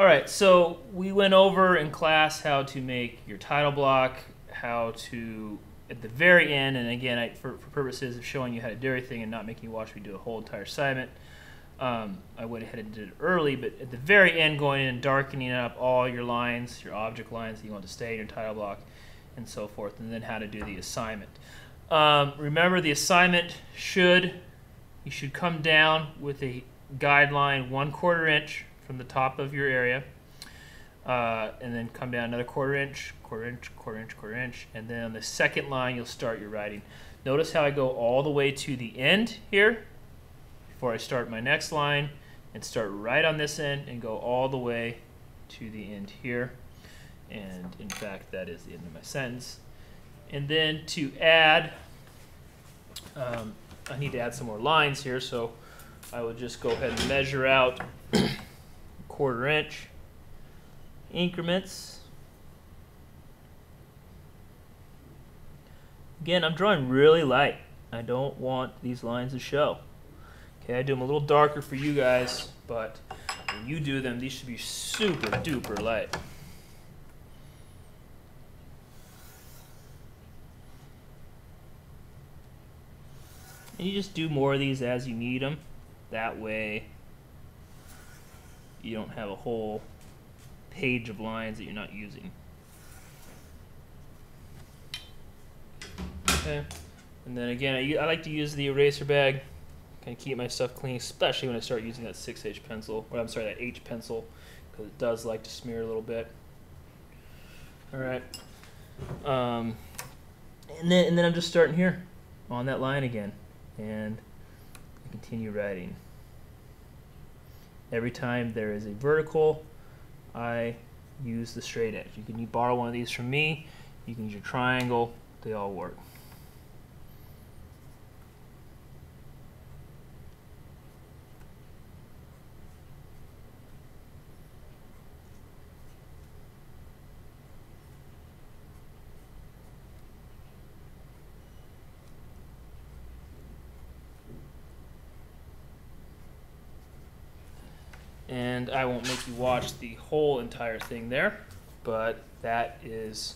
All right, so we went over in class how to make your title block, how to, at the very end, and again, I, for, for purposes of showing you how to do everything and not making you watch me do a whole entire assignment, um, I went ahead and did it early, but at the very end, going in and darkening up all your lines, your object lines that you want to stay in your title block, and so forth, and then how to do the assignment. Um, remember, the assignment should, you should come down with a guideline one quarter inch from the top of your area, uh, and then come down another quarter inch, quarter inch, quarter inch, quarter inch, and then on the second line you'll start your writing. Notice how I go all the way to the end here before I start my next line, and start right on this end and go all the way to the end here. And in fact, that is the end of my sentence. And then to add, um, I need to add some more lines here, so I will just go ahead and measure out quarter inch increments. Again, I'm drawing really light. I don't want these lines to show. Okay, I do them a little darker for you guys, but when you do them, these should be super duper light. And you just do more of these as you need them. That way, you don't have a whole page of lines that you're not using. Okay, and then again, I, I like to use the eraser bag, kind of keep my stuff clean, especially when I start using that 6H pencil, or I'm sorry, that H pencil, because it does like to smear a little bit. All right, um, and then and then I'm just starting here on that line again, and continue writing. Every time there is a vertical, I use the straight edge. You can borrow one of these from me. You can use your triangle. They all work. And I won't make you watch the whole entire thing there, but that is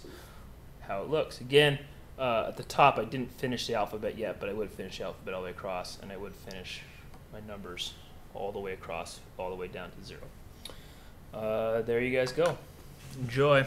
how it looks. Again, uh, at the top I didn't finish the alphabet yet, but I would finish the alphabet all the way across, and I would finish my numbers all the way across, all the way down to zero. Uh, there you guys go. Enjoy.